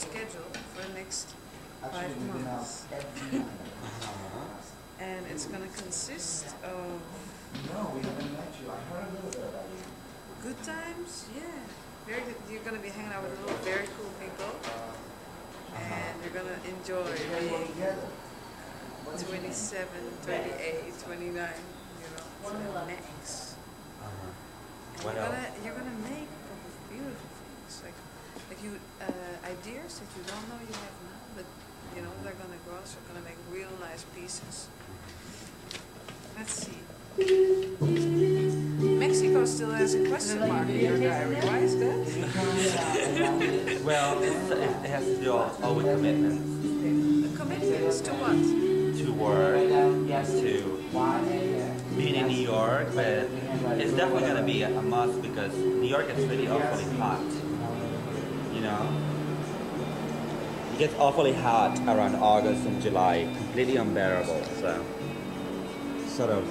schedule for the next five we've been out months. And it's gonna consist of No, we haven't met you. I heard a little bit about you. good times, yeah. Very good. You're gonna be hanging out with a lot of very cool people. And you're gonna enjoy Did you guys work being together? What is your name? 27, 28, 29, you know, to the max. Uh-huh. What you're else? gonna you're gonna make beautiful things like like you uh, ideas that you don't know you have now, but you know they're gonna grow. So you're gonna make real nice pieces. Let's see. Mexico still has a question mark in your diary. Why is that? Well, it has to do all, with commitments commitments to what? to work, Yes, to being in New York, but it's definitely going to be a must because New York is really awfully hot. You know? It gets awfully hot around August and July, completely unbearable. So, sort of,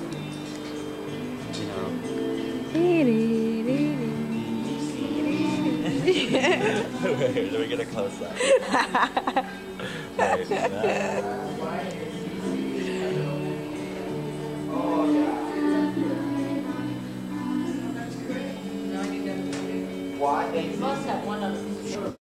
you know. Wait, let me get a close up. Wait, uh, why they must have one other.